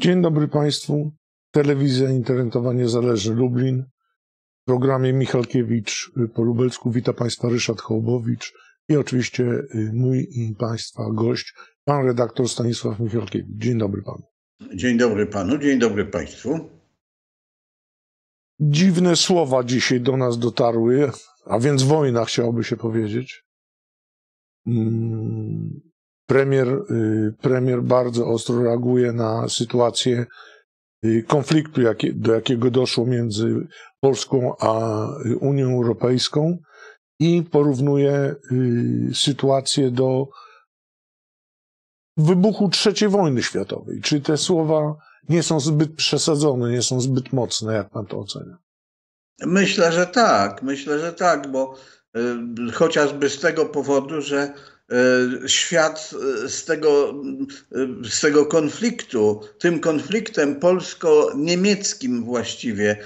Dzień dobry Państwu. Telewizja internetowa Niezależny Lublin. W programie Michalkiewicz po lubelsku wita Państwa Ryszard Hołbowicz i oczywiście y, mój i Państwa gość, pan redaktor Stanisław Michalkiewicz. Dzień dobry Panu. Dzień dobry Panu, dzień dobry Państwu. Dziwne słowa dzisiaj do nas dotarły, a więc wojna chciałoby się powiedzieć. Premier, y, premier bardzo ostro reaguje na sytuację y, konfliktu, do jakiego doszło między Polską a Unią Europejską i porównuje y, sytuację do wybuchu III wojny światowej. Czy te słowa nie są zbyt przesadzone, nie są zbyt mocne, jak pan to ocenia? Myślę, że tak. Myślę, że tak, bo chociażby z tego powodu, że świat e, z tego, e, z tego konfliktu, tym konfliktem polsko-niemieckim właściwie,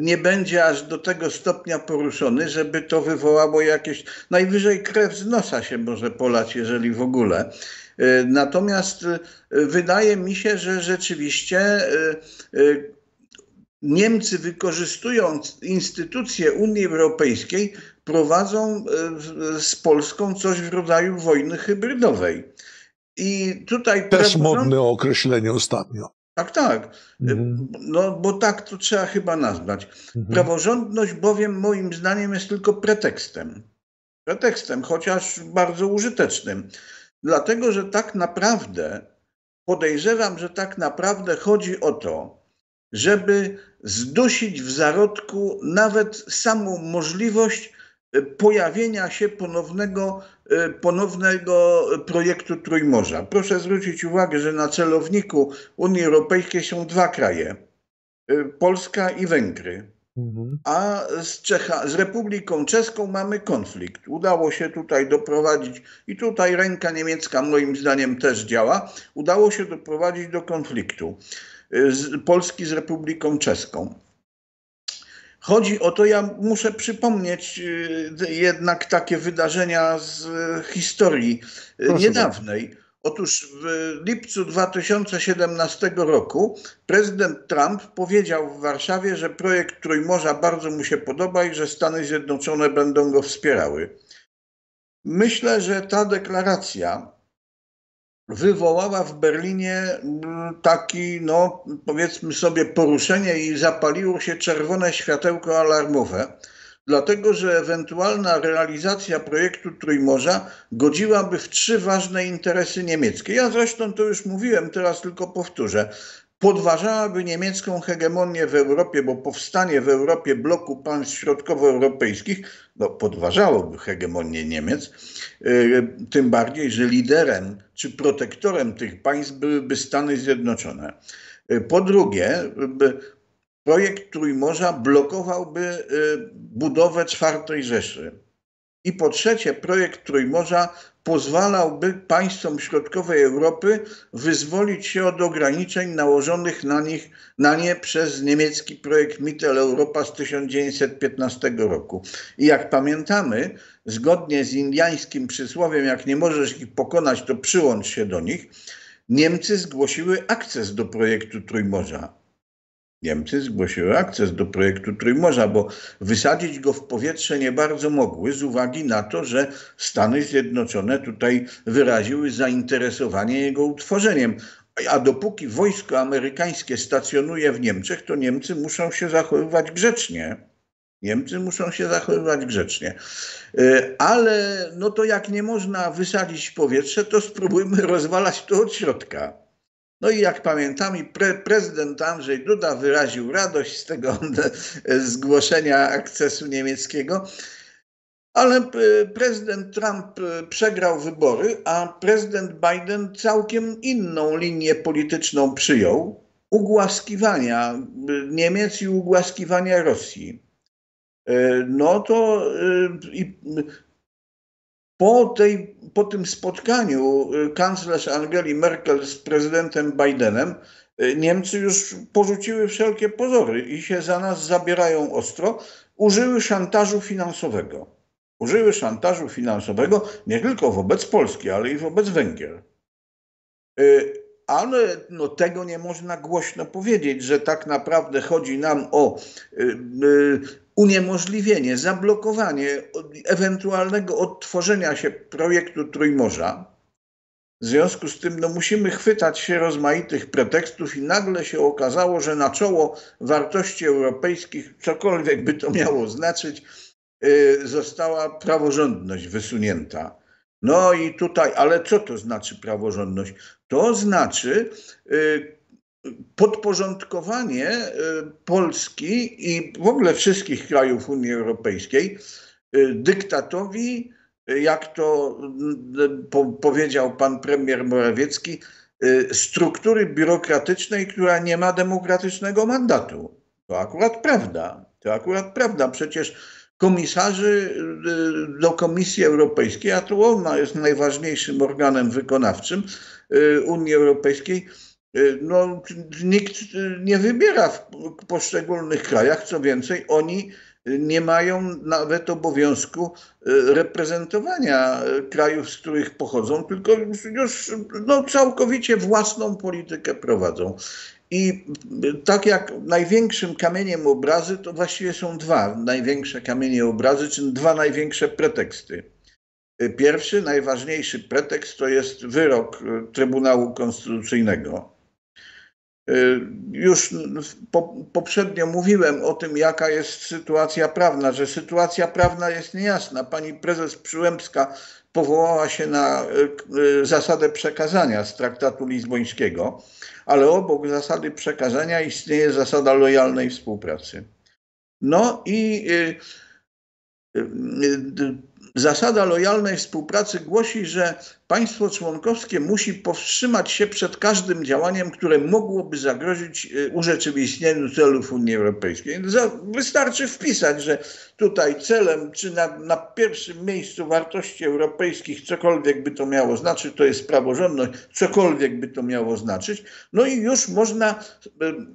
nie będzie aż do tego stopnia poruszony, żeby to wywołało jakieś, najwyżej krew z nosa się może polać, jeżeli w ogóle. Natomiast wydaje mi się, że rzeczywiście Niemcy wykorzystując instytucje Unii Europejskiej prowadzą e, z Polską coś w rodzaju wojny hybrydowej. I tutaj też modne określenie ostatnio. Tak, tak. Mhm. No bo tak to trzeba chyba nazwać. Mhm. Praworządność bowiem moim zdaniem jest tylko pretekstem. Pretekstem, chociaż bardzo użytecznym. Dlatego, że tak naprawdę podejrzewam, że tak naprawdę chodzi o to, żeby zdusić w zarodku nawet samą możliwość pojawienia się ponownego, e, ponownego projektu Trójmorza. Proszę zwrócić uwagę, że na celowniku Unii Europejskiej są dwa kraje. E, Polska i Węgry. Mhm. A z, Czecha, z Republiką Czeską mamy konflikt. Udało się tutaj doprowadzić, i tutaj ręka niemiecka moim zdaniem też działa, udało się doprowadzić do konfliktu e, z, Polski z Republiką Czeską. Chodzi o to, ja muszę przypomnieć y, jednak takie wydarzenia z historii y, Proszę niedawnej. Bardzo. Otóż w lipcu 2017 roku prezydent Trump powiedział w Warszawie, że projekt Trójmorza bardzo mu się podoba i że Stany Zjednoczone będą go wspierały. Myślę, że ta deklaracja wywołała w Berlinie mm, taki, no powiedzmy sobie, poruszenie i zapaliło się czerwone światełko alarmowe, dlatego że ewentualna realizacja projektu Trójmorza godziłaby w trzy ważne interesy niemieckie. Ja zresztą to już mówiłem, teraz tylko powtórzę podważałaby niemiecką hegemonię w Europie, bo powstanie w Europie bloku państw środkowoeuropejskich no, podważałoby hegemonię Niemiec, yy, tym bardziej, że liderem czy protektorem tych państw byłyby Stany Zjednoczone. Yy, po drugie, projekt Trójmorza blokowałby yy, budowę czwartej Rzeszy. I po trzecie, projekt Trójmorza pozwalałby państwom środkowej Europy wyzwolić się od ograniczeń nałożonych na, nich, na nie przez niemiecki projekt Mitteleuropa z 1915 roku. I jak pamiętamy, zgodnie z indiańskim przysłowiem, jak nie możesz ich pokonać, to przyłącz się do nich, Niemcy zgłosiły akces do projektu Trójmorza. Niemcy zgłosiły akces do projektu Trójmorza, bo wysadzić go w powietrze nie bardzo mogły z uwagi na to, że Stany Zjednoczone tutaj wyraziły zainteresowanie jego utworzeniem. A dopóki wojsko amerykańskie stacjonuje w Niemczech, to Niemcy muszą się zachowywać grzecznie. Niemcy muszą się zachowywać grzecznie. E, ale no to jak nie można wysadzić w powietrze, to spróbujmy rozwalać to od środka. No i jak pamiętamy, pre, prezydent Andrzej Duda wyraził radość z tego zgłoszenia akcesu niemieckiego, ale e, prezydent Trump e, przegrał wybory, a prezydent Biden całkiem inną linię polityczną przyjął ugłaskiwania e, Niemiec i ugłaskiwania Rosji. No to i po, tej, po tym spotkaniu y, kanclerz Angeli Merkel z prezydentem Bidenem y, Niemcy już porzuciły wszelkie pozory i się za nas zabierają ostro. Użyły szantażu finansowego. Użyły szantażu finansowego nie tylko wobec Polski, ale i wobec Węgier. Y, ale no, tego nie można głośno powiedzieć, że tak naprawdę chodzi nam o uniemożliwienie, zablokowanie ewentualnego odtworzenia się projektu Trójmorza. W związku z tym no, musimy chwytać się rozmaitych pretekstów i nagle się okazało, że na czoło wartości europejskich, cokolwiek by to miało znaczyć, y, została praworządność wysunięta. No i tutaj, ale co to znaczy praworządność? To znaczy y, podporządkowanie y, Polski i w ogóle wszystkich krajów Unii Europejskiej y, dyktatowi, jak to powiedział pan premier Morawiecki, struktury biurokratycznej, która nie ma demokratycznego mandatu. To akurat prawda. To akurat prawda. Przecież komisarzy do Komisji Europejskiej, a to ona jest najważniejszym organem wykonawczym Unii Europejskiej, no, nikt nie wybiera w poszczególnych krajach. Co więcej, oni nie mają nawet obowiązku reprezentowania krajów, z których pochodzą, tylko już no, całkowicie własną politykę prowadzą. I tak jak największym kamieniem obrazy, to właściwie są dwa największe kamienie obrazy, czyli dwa największe preteksty. Pierwszy, najważniejszy pretekst to jest wyrok Trybunału Konstytucyjnego. Już poprzednio mówiłem o tym, jaka jest sytuacja prawna, że sytuacja prawna jest niejasna. Pani prezes Przyłębska powołała się na zasadę przekazania z traktatu lizbońskiego ale obok zasady przekazania istnieje zasada lojalnej współpracy. No i y, y, y, zasada lojalnej współpracy głosi, że państwo członkowskie musi powstrzymać się przed każdym działaniem, które mogłoby zagrozić y, urzeczywistnieniu celów Unii Europejskiej. Wystarczy wpisać, że tutaj celem, czy na, na pierwszym miejscu wartości europejskich, cokolwiek by to miało znaczyć, to jest praworządność, cokolwiek by to miało znaczyć, no i już można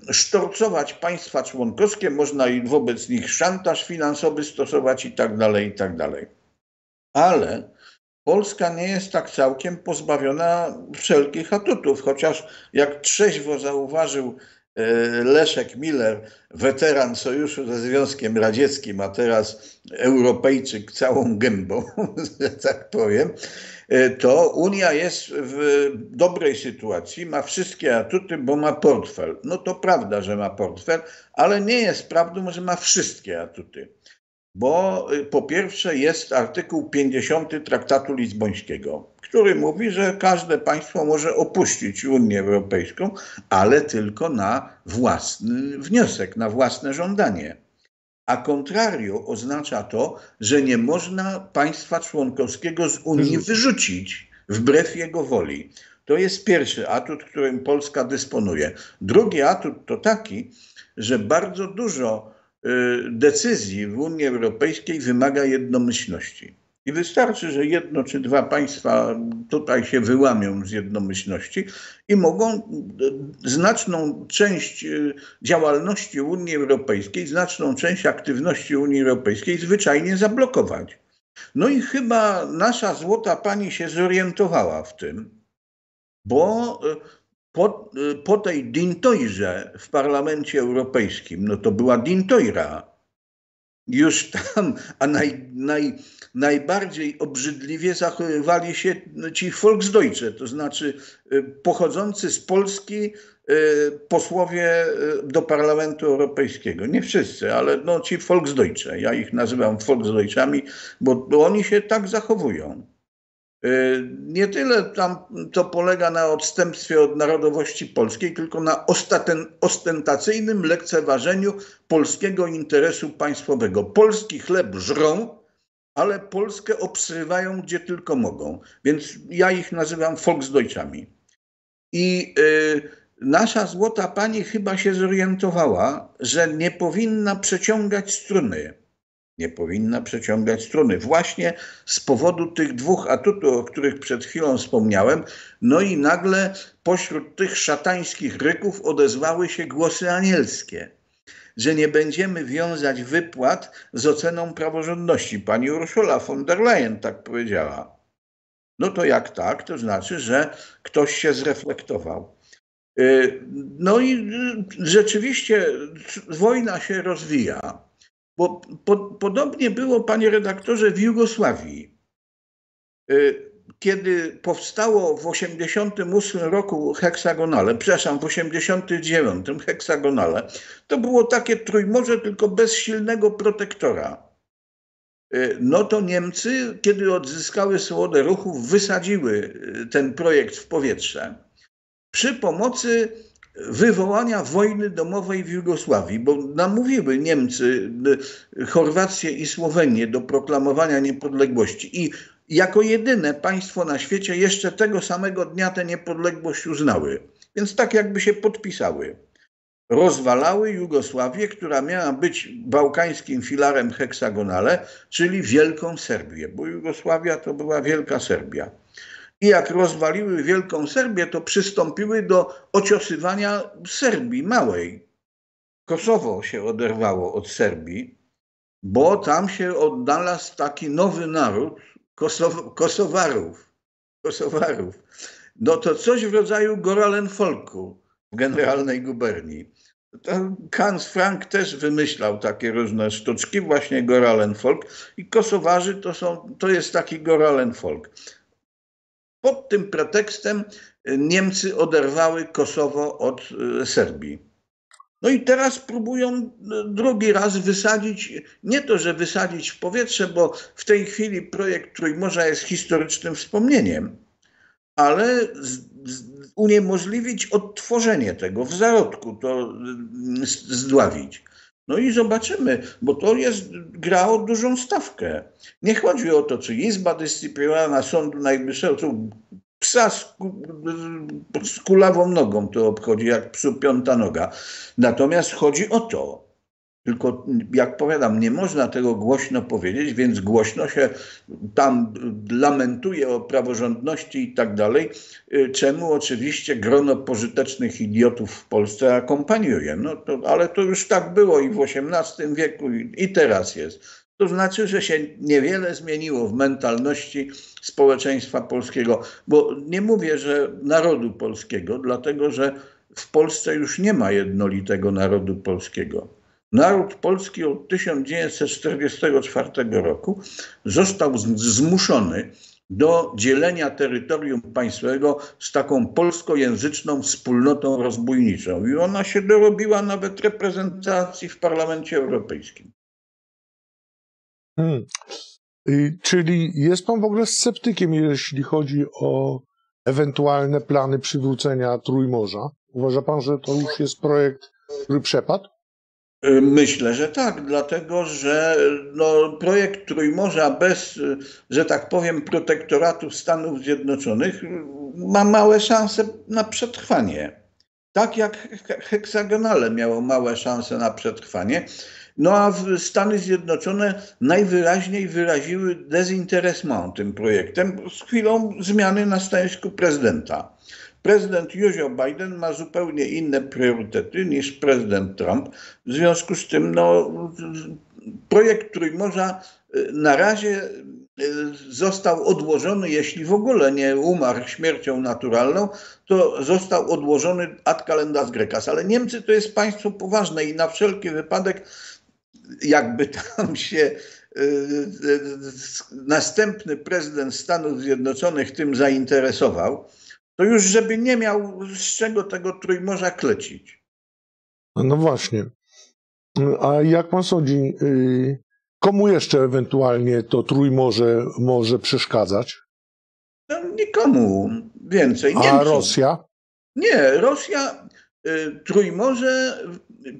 y, sztorcować państwa członkowskie, można i wobec nich szantaż finansowy stosować i tak dalej, i tak dalej. Ale Polska nie jest tak całkiem pozbawiona wszelkich atutów, chociaż jak trzeźwo zauważył e, Leszek Miller, weteran sojuszu ze Związkiem Radzieckim, a teraz Europejczyk całą gębą, że tak powiem, e, to Unia jest w dobrej sytuacji, ma wszystkie atuty, bo ma portfel. No to prawda, że ma portfel, ale nie jest prawdą, że ma wszystkie atuty bo y, po pierwsze jest artykuł 50 Traktatu Lizbońskiego, który mówi, że każde państwo może opuścić Unię Europejską, ale tylko na własny wniosek, na własne żądanie. A contrario oznacza to, że nie można państwa członkowskiego z Unii wyrzucić wbrew jego woli. To jest pierwszy atut, którym Polska dysponuje. Drugi atut to taki, że bardzo dużo decyzji w Unii Europejskiej wymaga jednomyślności. I wystarczy, że jedno czy dwa państwa tutaj się wyłamią z jednomyślności i mogą y, znaczną część y, działalności Unii Europejskiej, znaczną część aktywności Unii Europejskiej zwyczajnie zablokować. No i chyba nasza złota pani się zorientowała w tym, bo po, po tej dintojrze w Parlamencie Europejskim, no to była dintojra. Już tam, a naj, naj, najbardziej obrzydliwie zachowywali się ci Volksdeutsche, to znaczy y, pochodzący z Polski y, posłowie y, do Parlamentu Europejskiego. Nie wszyscy, ale no ci Volksdeutsche. Ja ich nazywam Volksdeutschami, bo, bo oni się tak zachowują. Y, nie tyle tam to polega na odstępstwie od narodowości polskiej, tylko na ostentacyjnym lekceważeniu polskiego interesu państwowego. Polski chleb żrą, ale Polskę obsrywają gdzie tylko mogą. Więc ja ich nazywam Volksdeutschami. I y, nasza złota pani chyba się zorientowała, że nie powinna przeciągać struny nie powinna przeciągać struny. Właśnie z powodu tych dwóch atutów, o których przed chwilą wspomniałem, no i nagle pośród tych szatańskich ryków odezwały się głosy anielskie, że nie będziemy wiązać wypłat z oceną praworządności. Pani Ursula von der Leyen tak powiedziała. No to jak tak, to znaczy, że ktoś się zreflektował. No i rzeczywiście wojna się rozwija, bo po, podobnie było, panie redaktorze, w Jugosławii kiedy powstało w 88 roku heksagonale, przepraszam, w 89 heksagonale, to było takie trójmorze tylko bez silnego protektora. Y, no to Niemcy, kiedy odzyskały swobodę ruchów, wysadziły y, ten projekt w powietrze przy pomocy wywołania wojny domowej w Jugosławii, bo namówiły Niemcy, y, Chorwację i Słowenię do proklamowania niepodległości i jako jedyne państwo na świecie jeszcze tego samego dnia tę niepodległość uznały. Więc tak jakby się podpisały. Rozwalały Jugosławię, która miała być bałkańskim filarem heksagonale, czyli Wielką Serbię, bo Jugosławia to była Wielka Serbia. I jak rozwaliły Wielką Serbię, to przystąpiły do ociosywania Serbii małej. Kosowo się oderwało od Serbii, bo tam się odnalazł taki nowy naród, Kosow Kosowarów. Kosowarów. No to coś w rodzaju Goralen-Folku w generalnej guberni. Hans Frank też wymyślał takie różne sztuczki, właśnie Goralen-Folk i Kosowarzy to, są, to jest taki Goralen-Folk. Pod tym pretekstem Niemcy oderwały Kosowo od e, Serbii. No i teraz próbują e, drugi raz wysadzić, nie to, że wysadzić w powietrze, bo w tej chwili projekt Trójmorza jest historycznym wspomnieniem, ale uniemożliwić odtworzenie tego w zarodku, to zdławić. No i zobaczymy, bo to jest gra o dużą stawkę. Nie chodzi o to, czy Izba Dyscyplinarna Sądu Najwyższego, psa z, z kulawą nogą to obchodzi, jak psu piąta noga. Natomiast chodzi o to, tylko jak powiadam, nie można tego głośno powiedzieć, więc głośno się tam lamentuje o praworządności i tak dalej, czemu oczywiście grono pożytecznych idiotów w Polsce akompaniuje. No to, ale to już tak było i w XVIII wieku i teraz jest. To znaczy, że się niewiele zmieniło w mentalności społeczeństwa polskiego, bo nie mówię, że narodu polskiego, dlatego że w Polsce już nie ma jednolitego narodu polskiego. Naród polski od 1944 roku został zmuszony do dzielenia terytorium państwowego z taką polskojęzyczną wspólnotą rozbójniczą. I ona się dorobiła nawet reprezentacji w Parlamencie Europejskim. Hmm. Czyli jest pan w ogóle sceptykiem, jeśli chodzi o ewentualne plany przywrócenia Trójmorza? Uważa pan, że to już jest projekt, który przepadł? Y, myślę, że tak, dlatego że no, projekt Trójmorza bez, że tak powiem, protektoratu Stanów Zjednoczonych ma małe szanse na przetrwanie. Tak jak heksagonale miało małe szanse na przetrwanie. No a Stany Zjednoczone najwyraźniej wyraziły dezinteresment tym projektem z chwilą zmiany na stanowisku prezydenta. Prezydent Joe Biden ma zupełnie inne priorytety niż prezydent Trump. W związku z tym no, projekt Trójmorza y, na razie y, został odłożony, jeśli w ogóle nie umarł śmiercią naturalną, to został odłożony ad calendas grecas. Ale Niemcy to jest państwo poważne i na wszelki wypadek jakby tam się y, następny prezydent Stanów Zjednoczonych tym zainteresował, to już żeby nie miał z czego tego trójmorza klecić. No właśnie. A jak pan sądzi, y, komu jeszcze ewentualnie to trójmorze może przeszkadzać? No, nikomu więcej. A Rosja? Nie, Rosja, trójmorze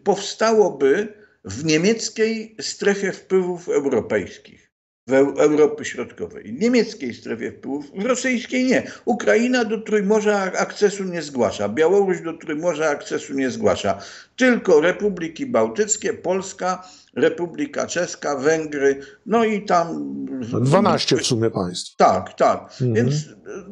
powstałoby w niemieckiej strefie wpływów europejskich, w Europy Środkowej, niemieckiej strefie wpływów, w rosyjskiej nie. Ukraina do Trójmorza akcesu nie zgłasza, Białoruś do Trójmorza akcesu nie zgłasza, tylko Republiki Bałtyckie, Polska, Republika Czeska, Węgry, no i tam. 12 w sumie państw. Tak, tak. Mhm. Więc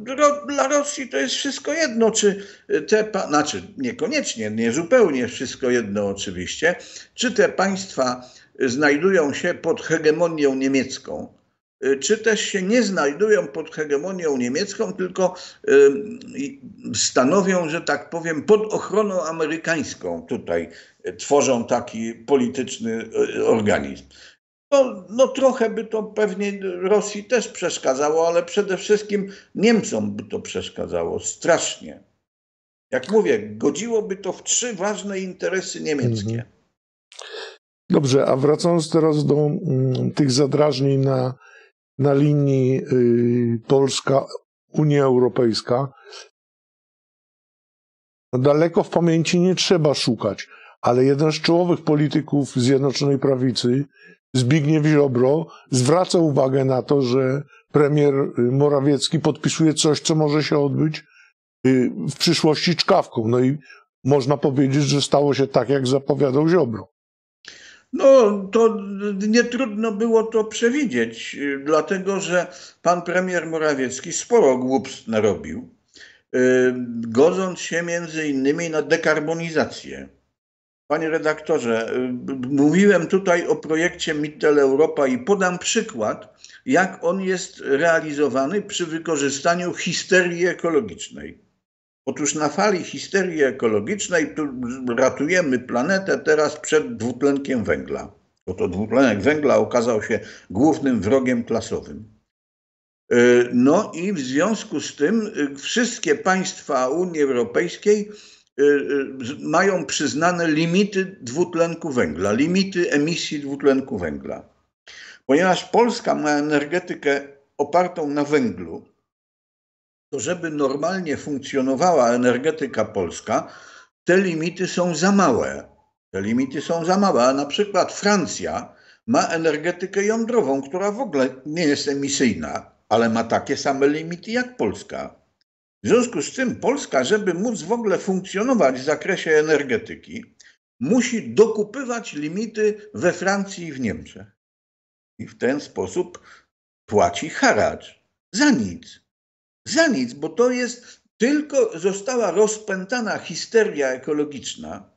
ro, dla Rosji to jest wszystko jedno, czy te, znaczy niekoniecznie, nie zupełnie wszystko jedno oczywiście, czy te państwa znajdują się pod hegemonią niemiecką, czy też się nie znajdują pod hegemonią niemiecką, tylko stanowią, że tak powiem, pod ochroną amerykańską tutaj tworzą taki polityczny organizm. No, no trochę by to pewnie Rosji też przeszkadzało, ale przede wszystkim Niemcom by to przeszkadzało strasznie. Jak mówię, godziłoby to w trzy ważne interesy niemieckie. Mhm. Dobrze, a wracając teraz do mm, tych zadrażnień na, na linii y, Polska-Unia Europejska, no daleko w pamięci nie trzeba szukać, ale jeden z czołowych polityków Zjednoczonej Prawicy, Zbigniew Ziobro, zwraca uwagę na to, że premier Morawiecki podpisuje coś, co może się odbyć y, w przyszłości czkawką. No i można powiedzieć, że stało się tak, jak zapowiadał Ziobro. No, to nie trudno było to przewidzieć, dlatego że pan premier Morawiecki sporo głupstw narobił, y, godząc się między innymi na dekarbonizację. Panie redaktorze, y, mówiłem tutaj o projekcie Mittel Europa i podam przykład, jak on jest realizowany przy wykorzystaniu histerii ekologicznej. Otóż na fali histerii ekologicznej ratujemy planetę teraz przed dwutlenkiem węgla. Oto dwutlenek węgla okazał się głównym wrogiem klasowym. E, no i w związku z tym e, wszystkie państwa Unii Europejskiej e, mają przyznane limity dwutlenku węgla, limity emisji dwutlenku węgla. Ponieważ Polska ma energetykę opartą na węglu, to żeby normalnie funkcjonowała energetyka polska, te limity są za małe. Te limity są za małe, a na przykład Francja ma energetykę jądrową, która w ogóle nie jest emisyjna, ale ma takie same limity jak Polska. W związku z tym Polska, żeby móc w ogóle funkcjonować w zakresie energetyki, musi dokupywać limity we Francji i w Niemczech. I w ten sposób płaci haracz za nic za nic, bo to jest tylko została rozpętana histeria ekologiczna.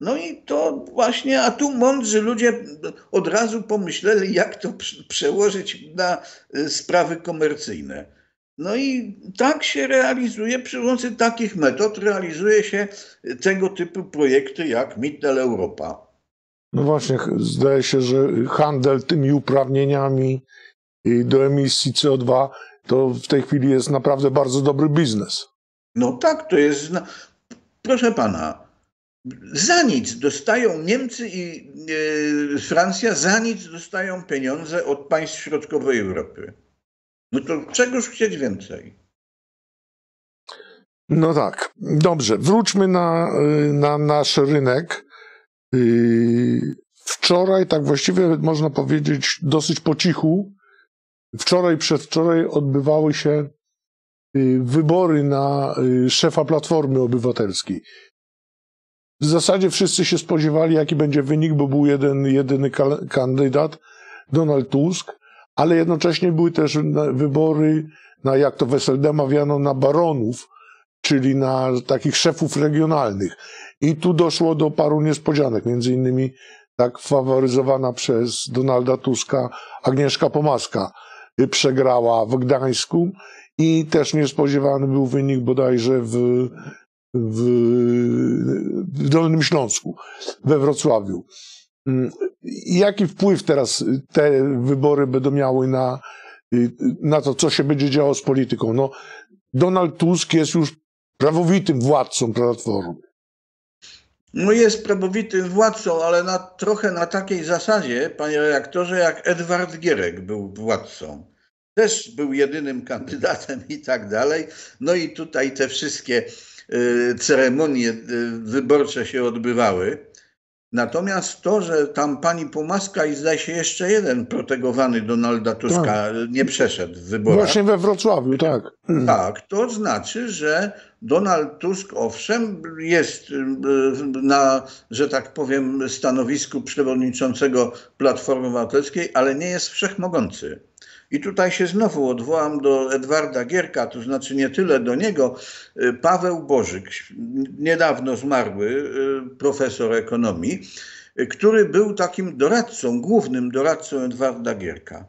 No i to właśnie, a tu mądrzy ludzie od razu pomyśleli, jak to przełożyć na y, sprawy komercyjne. No i tak się realizuje, przy pomocy takich metod realizuje się tego typu projekty jak Mittel Europa. No właśnie, zdaje się, że handel tymi uprawnieniami do emisji CO2 to w tej chwili jest naprawdę bardzo dobry biznes. No tak, to jest. Proszę pana, za nic dostają Niemcy i e, Francja, za nic dostają pieniądze od państw środkowej Europy. No to czegoż chcieć więcej? No tak. Dobrze, wróćmy na, na nasz rynek. Yy, wczoraj, tak właściwie można powiedzieć, dosyć po cichu, Wczoraj, przedwczoraj odbywały się y, wybory na y, szefa Platformy Obywatelskiej. W zasadzie wszyscy się spodziewali, jaki będzie wynik, bo był jeden, jedyny kandydat, Donald Tusk, ale jednocześnie były też wybory na, jak to w SLD mawiano, na baronów, czyli na takich szefów regionalnych. I tu doszło do paru niespodzianek, między innymi tak faworyzowana przez Donalda Tuska Agnieszka Pomaska przegrała w Gdańsku i też niespodziewany był wynik bodajże w, w, w Dolnym Śląsku, we Wrocławiu. Mm, jaki wpływ teraz te wybory będą miały na, na to, co się będzie działo z polityką? No, Donald Tusk jest już prawowitym władcą Platformy. No jest prawowitym władcą, ale na, trochę na takiej zasadzie, panie reaktorze, jak Edward Gierek był władcą. Też był jedynym kandydatem i tak dalej. No i tutaj te wszystkie y, ceremonie y, wyborcze się odbywały. Natomiast to, że tam pani Pomaska i zdaje się jeszcze jeden protegowany Donalda Tuska tak. nie przeszedł w wyborach. Właśnie we Wrocławiu, tak. Tak, to znaczy, że Donald Tusk owszem jest y, na, że tak powiem, stanowisku przewodniczącego Platformy Obywatelskiej, ale nie jest wszechmogący. I tutaj się znowu odwołam do Edwarda Gierka, to znaczy nie tyle do niego. Y, Paweł Bożyk, niedawno zmarły y, profesor ekonomii, y, który był takim doradcą, głównym doradcą Edwarda Gierka.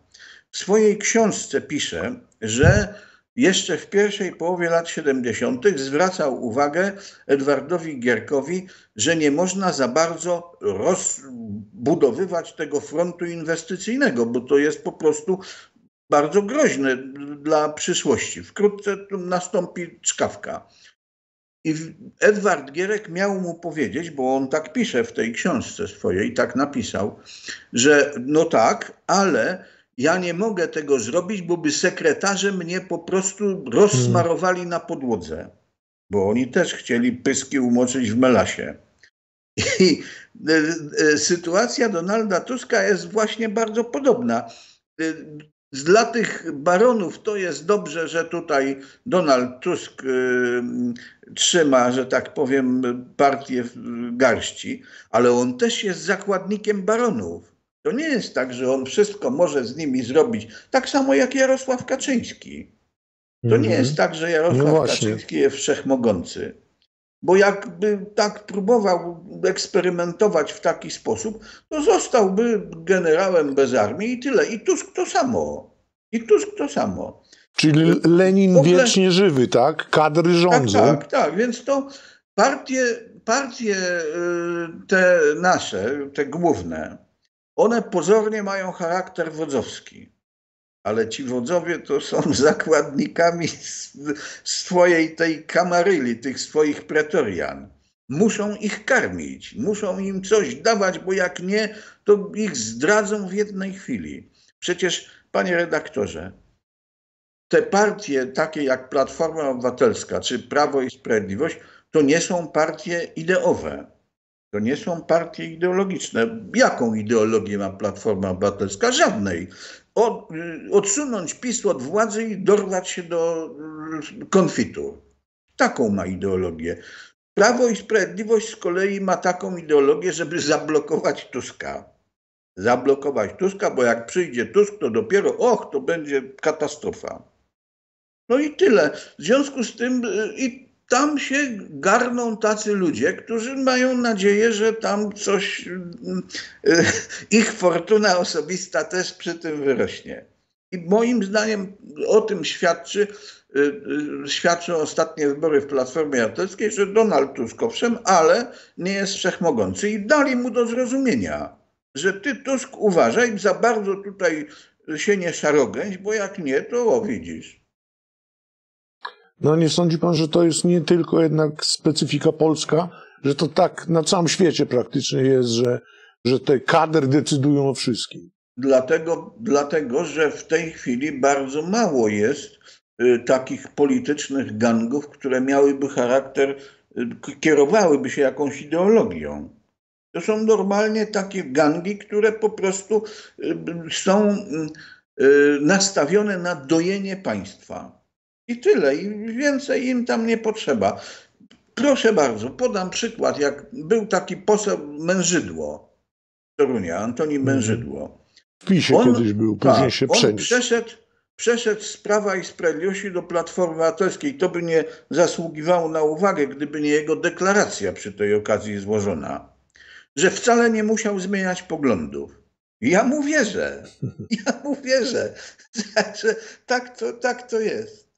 w swojej książce pisze, że jeszcze w pierwszej połowie lat 70. zwracał uwagę Edwardowi Gierkowi, że nie można za bardzo rozbudowywać tego frontu inwestycyjnego, bo to jest po prostu bardzo groźne dla przyszłości. Wkrótce nastąpi czkawka. I Edward Gierek miał mu powiedzieć, bo on tak pisze w tej książce swojej, tak napisał, że no tak, ale ja nie mogę tego zrobić, bo by sekretarze mnie po prostu rozsmarowali na podłodze, bo oni też chcieli pyski umoczyć w melasie. I e, e, sytuacja Donalda Tuska jest właśnie bardzo podobna. Dla tych baronów to jest dobrze, że tutaj Donald Tusk trzyma, że tak powiem, partię w garści, ale on też jest zakładnikiem baronów. To nie jest tak, że on wszystko może z nimi zrobić. Tak samo jak Jarosław Kaczyński. To nie mhm. jest tak, że Jarosław no Kaczyński jest wszechmogący. Bo jakby tak próbował eksperymentować w taki sposób, to zostałby generałem bez armii i tyle. I Tusk to samo. I Tusk to samo. Czyli Lenin ogóle... wiecznie żywy, tak? Kadry rządzą. Tak, tak, tak. Więc to partie, partie y, te nasze, te główne, one pozornie mają charakter wodzowski, ale ci wodzowie to są zakładnikami swojej tej kamaryli, tych swoich pretorian. Muszą ich karmić, muszą im coś dawać, bo jak nie, to ich zdradzą w jednej chwili. Przecież, panie redaktorze, te partie takie jak Platforma Obywatelska czy Prawo i Sprawiedliwość, to nie są partie ideowe. To nie są partie ideologiczne. Jaką ideologię ma Platforma Obywatelska? Żadnej. Od, odsunąć PiS od władzy i dorwać się do konfitur. Taką ma ideologię. Prawo i Sprawiedliwość z kolei ma taką ideologię, żeby zablokować Tuska. Zablokować Tuska, bo jak przyjdzie Tusk, to dopiero, och, to będzie katastrofa. No i tyle. W związku z tym y, i tam się garną tacy ludzie, którzy mają nadzieję, że tam coś, e, ich fortuna osobista też przy tym wyrośnie. I moim zdaniem o tym świadczy, świadczą ostatnie wybory w Platformie Obywatelskiej, że Donald Tusk owszem, ale nie jest wszechmogący. I dali mu do zrozumienia, że ty Tusk uważaj, za bardzo tutaj się nie szarogęć, bo jak nie, to o widzisz. No nie sądzi pan, że to jest nie tylko jednak specyfika polska, że to tak na całym świecie praktycznie jest, że, że te kadry decydują o wszystkim? Dlatego, dlatego, że w tej chwili bardzo mało jest y, takich politycznych gangów, które miałyby charakter, y, kierowałyby się jakąś ideologią. To są normalnie takie gangi, które po prostu y, są y, nastawione na dojenie państwa. I tyle, i więcej im tam nie potrzeba. Proszę bardzo, podam przykład, jak był taki poseł Mężydło, Torunia, Antoni mhm. Mężydło. W PiSie on, kiedyś był, później tak, się przeniósł. On przeszedł, przeszedł z Prawa i Sprawiedliwości do Platformy Obywatelskiej. To by nie zasługiwało na uwagę, gdyby nie jego deklaracja przy tej okazji złożona, że wcale nie musiał zmieniać poglądów. Ja mu wierzę. Ja mu wierzę, że tak to, tak to jest.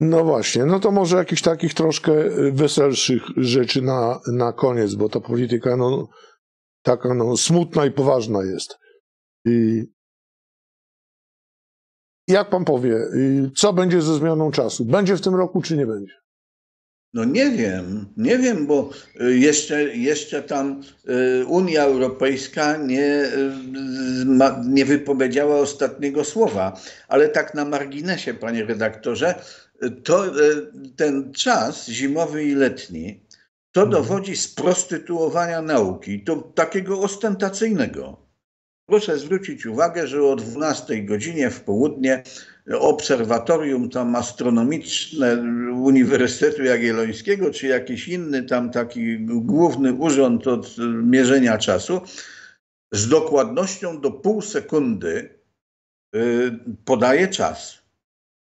No właśnie, no to może jakichś takich troszkę weselszych rzeczy na, na koniec, bo ta polityka no, taka no, smutna i poważna jest. I jak pan powie, co będzie ze zmianą czasu? Będzie w tym roku, czy nie będzie? No nie wiem, nie wiem, bo y, jeszcze, jeszcze tam y, Unia Europejska nie, y, nie wypowiedziała ostatniego słowa, ale tak na marginesie, panie redaktorze, to ten czas zimowy i letni to mhm. dowodzi sprostytuowania nauki, to takiego ostentacyjnego. Proszę zwrócić uwagę, że o 12 godzinie w południe obserwatorium tam astronomiczne Uniwersytetu Jagiellońskiego, czy jakiś inny tam taki główny urząd od mierzenia czasu, z dokładnością do pół sekundy y, podaje czas.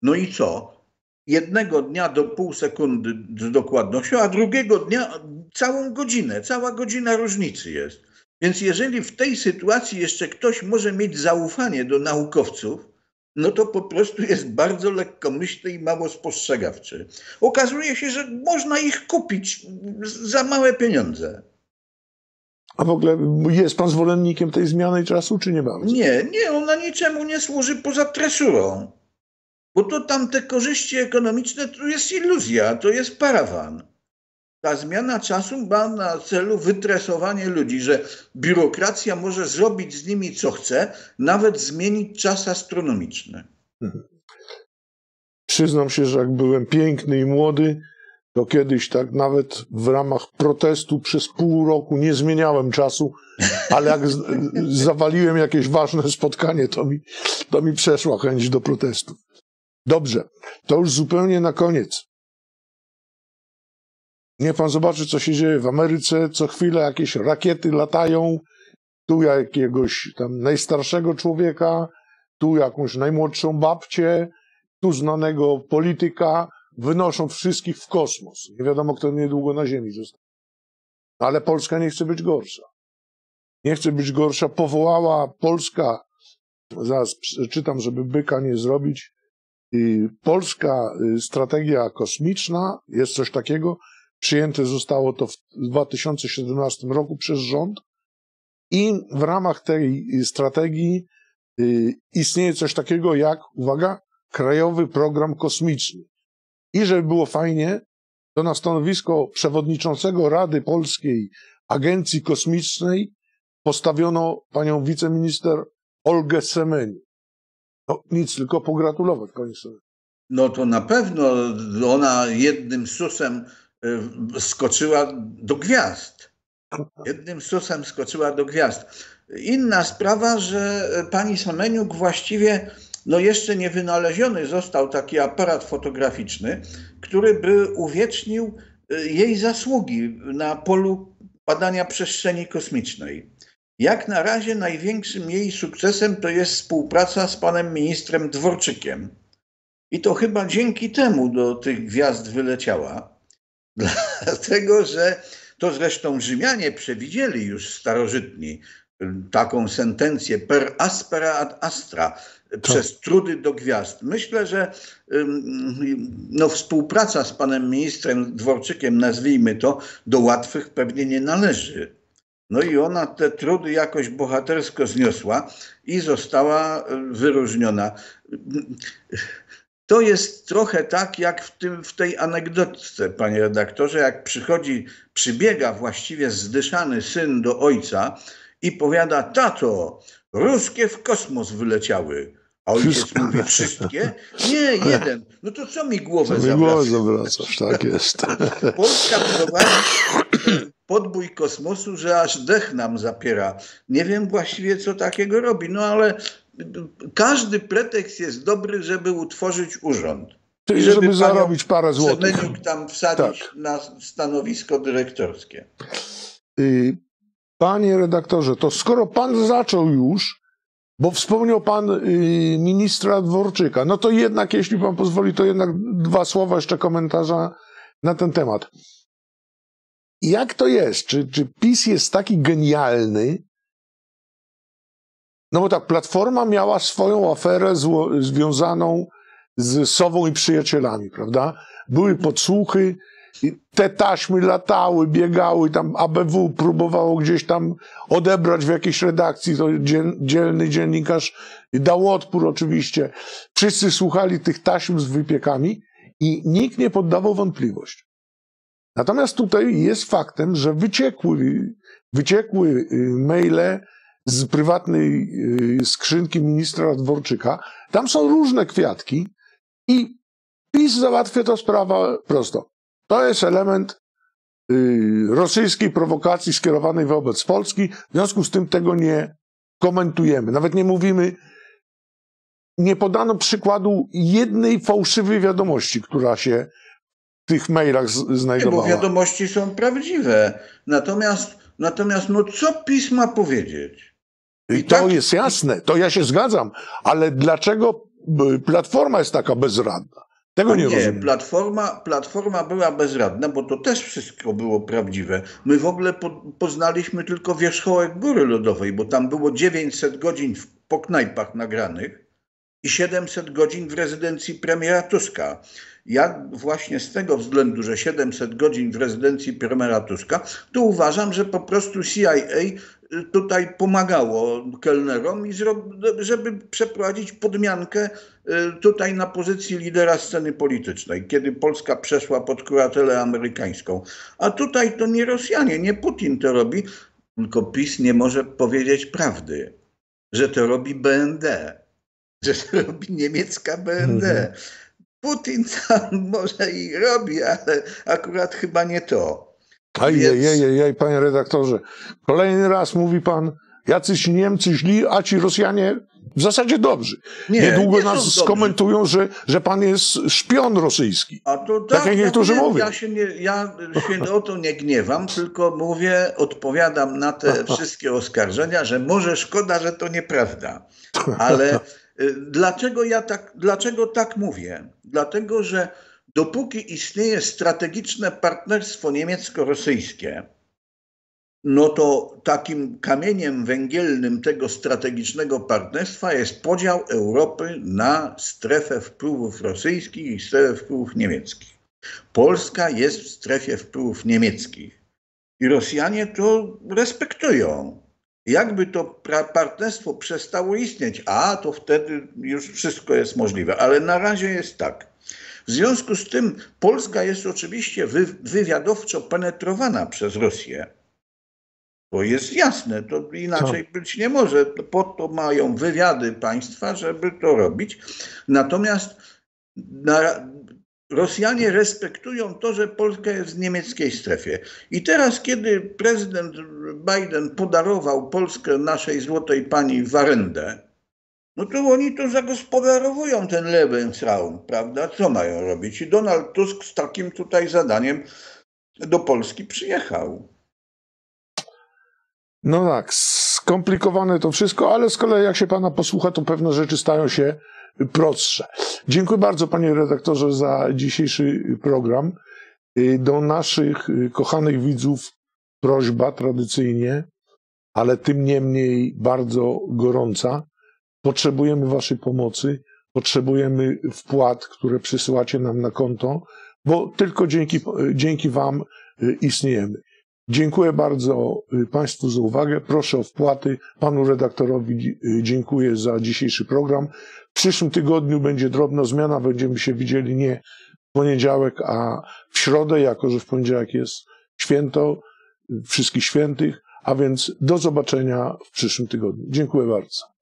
No i co? jednego dnia do pół sekundy z dokładnością, a drugiego dnia całą godzinę. Cała godzina różnicy jest. Więc jeżeli w tej sytuacji jeszcze ktoś może mieć zaufanie do naukowców, no to po prostu jest bardzo lekkomyślny i mało spostrzegawczy. Okazuje się, że można ich kupić za małe pieniądze. A w ogóle jest pan zwolennikiem tej zmiany czasu, czy nie bardzo? Nie, nie, ona niczemu nie służy poza tresurą. Bo to tam te korzyści ekonomiczne to jest iluzja, to jest parawan. Ta zmiana czasu ma na celu wytresowanie ludzi, że biurokracja może zrobić z nimi co chce, nawet zmienić czas astronomiczny. Mhm. Przyznam się, że jak byłem piękny i młody, to kiedyś tak nawet w ramach protestu przez pół roku nie zmieniałem czasu, ale jak zawaliłem jakieś ważne spotkanie, to mi, to mi przeszła chęć do protestu. Dobrze, to już zupełnie na koniec. Niech pan zobaczy, co się dzieje w Ameryce. Co chwilę jakieś rakiety latają. Tu jakiegoś tam najstarszego człowieka, tu jakąś najmłodszą babcię, tu znanego polityka. Wynoszą wszystkich w kosmos. Nie wiadomo, kto niedługo na Ziemi zostanie. Ale Polska nie chce być gorsza. Nie chce być gorsza. Powołała Polska, zaraz czytam, żeby byka nie zrobić, polska y, strategia kosmiczna, jest coś takiego, przyjęte zostało to w 2017 roku przez rząd i w ramach tej strategii y, istnieje coś takiego jak, uwaga, Krajowy Program Kosmiczny. I żeby było fajnie, to na stanowisko przewodniczącego Rady Polskiej Agencji Kosmicznej postawiono panią wiceminister Olgę Semeni. No nic, tylko pogratulować pani. No to na pewno ona jednym susem skoczyła do gwiazd. Jednym susem skoczyła do gwiazd. Inna sprawa, że pani Semeniuk właściwie no jeszcze nie wynaleziony został taki aparat fotograficzny, który by uwiecznił y, jej zasługi na polu badania przestrzeni kosmicznej. Jak na razie największym jej sukcesem to jest współpraca z panem ministrem Dworczykiem. I to chyba dzięki temu do tych gwiazd wyleciała. Dlatego, że to zresztą Rzymianie przewidzieli już starożytni taką sentencję per aspera ad astra, przez trudy do gwiazd. Myślę, że no, współpraca z panem ministrem Dworczykiem, nazwijmy to, do łatwych pewnie nie należy. No i ona te trudy jakoś bohatersko zniosła i została e, wyróżniona. To jest trochę tak, jak w, tym, w tej anegdotce, panie redaktorze, jak przychodzi, przybiega właściwie zdyszany syn do ojca i powiada, tato, ruskie w kosmos wyleciały. A ojciec mówi, wszystkie? Nie, jeden. No to co mi głowę co zawracasz? głowę zawracasz, tak jest. Polska prowadzi podbój kosmosu, że aż dech nam zapiera. Nie wiem właściwie, co takiego robi, no ale każdy pretekst jest dobry, żeby utworzyć urząd. Czyli żeby, żeby zarobić parę złotych. tam wsadzić tak. na stanowisko dyrektorskie. Y, panie redaktorze, to skoro pan zaczął już, bo wspomniał pan y, ministra Dworczyka, no to jednak, jeśli pan pozwoli, to jednak dwa słowa jeszcze komentarza na ten temat. Jak to jest? Czy, czy PiS jest taki genialny? No bo tak, Platforma miała swoją aferę zło, związaną z Sową i przyjacielami, prawda? Były podsłuchy, te taśmy latały, biegały, tam ABW próbowało gdzieś tam odebrać w jakiejś redakcji, to dzielny dziennikarz dał odpór oczywiście. Wszyscy słuchali tych taśm z wypiekami i nikt nie poddawał wątpliwości. Natomiast tutaj jest faktem, że wyciekły, wyciekły y, maile z prywatnej y, skrzynki ministra Dworczyka. Tam są różne kwiatki i PiS załatwia to sprawa prosto. To jest element y, rosyjskiej prowokacji skierowanej wobec Polski. W związku z tym tego nie komentujemy. Nawet nie mówimy, nie podano przykładu jednej fałszywej wiadomości, która się tych mailach znajdowała. Nie, bo wiadomości są prawdziwe. Natomiast, natomiast no co pisma powiedzieć? I, to tak... jest jasne, to ja się zgadzam, ale dlaczego Platforma jest taka bezradna? Tego nie, nie rozumiem. Platforma, platforma była bezradna, bo to też wszystko było prawdziwe. My w ogóle po, poznaliśmy tylko wierzchołek góry lodowej, bo tam było 900 godzin w, po knajpach nagranych i 700 godzin w rezydencji premiera Tuska. Ja właśnie z tego względu, że 700 godzin w rezydencji premiera Tuska, to uważam, że po prostu CIA tutaj pomagało kelnerom, i żeby przeprowadzić podmiankę y, tutaj na pozycji lidera sceny politycznej, kiedy Polska przeszła pod kuratelę amerykańską. A tutaj to nie Rosjanie, nie Putin to robi, tylko PiS nie może powiedzieć prawdy, że to robi BND, że to robi niemiecka BND. Mhm. Putin tam może i robi, ale akurat chyba nie to. Ajajajajaj, panie redaktorze. Kolejny raz mówi pan, jacyś Niemcy źli, a ci Rosjanie w zasadzie dobrzy. Nie, Niedługo nie nas skomentują, że, że pan jest szpion rosyjski. A to tak, tak jak niektórzy ja, mówią. Ja się, nie, ja się o to nie gniewam, tylko mówię, odpowiadam na te wszystkie oskarżenia, że może szkoda, że to nieprawda. Ale y, dlaczego ja tak, dlaczego tak mówię? Dlatego, że dopóki istnieje strategiczne partnerstwo niemiecko-rosyjskie, no to takim kamieniem węgielnym tego strategicznego partnerstwa jest podział Europy na strefę wpływów rosyjskich i strefę wpływów niemieckich. Polska jest w strefie wpływów niemieckich i Rosjanie to respektują. Jakby to partnerstwo przestało istnieć, a to wtedy już wszystko jest możliwe. Ale na razie jest tak. W związku z tym Polska jest oczywiście wy, wywiadowczo penetrowana przez Rosję. To jest jasne, to inaczej Co? być nie może. Po to mają wywiady państwa, żeby to robić. Natomiast na, Rosjanie respektują to, że Polska jest w niemieckiej strefie. I teraz, kiedy prezydent Biden podarował Polskę naszej złotej pani Warendę, no to oni to zagospodarowują ten Lebensraum, prawda? Co mają robić? I Donald Tusk z takim tutaj zadaniem do Polski przyjechał. No tak, skomplikowane to wszystko, ale z kolei jak się pana posłucha, to pewne rzeczy stają się prostsze. Dziękuję bardzo panie redaktorze za dzisiejszy program. Do naszych kochanych widzów prośba tradycyjnie, ale tym niemniej bardzo gorąca Potrzebujemy Waszej pomocy, potrzebujemy wpłat, które przysyłacie nam na konto, bo tylko dzięki, dzięki Wam y, istniejemy. Dziękuję bardzo y, Państwu za uwagę. Proszę o wpłaty. Panu redaktorowi y, dziękuję za dzisiejszy program. W przyszłym tygodniu będzie drobna zmiana. Będziemy się widzieli nie w poniedziałek, a w środę, jako że w poniedziałek jest święto wszystkich świętych. A więc do zobaczenia w przyszłym tygodniu. Dziękuję bardzo.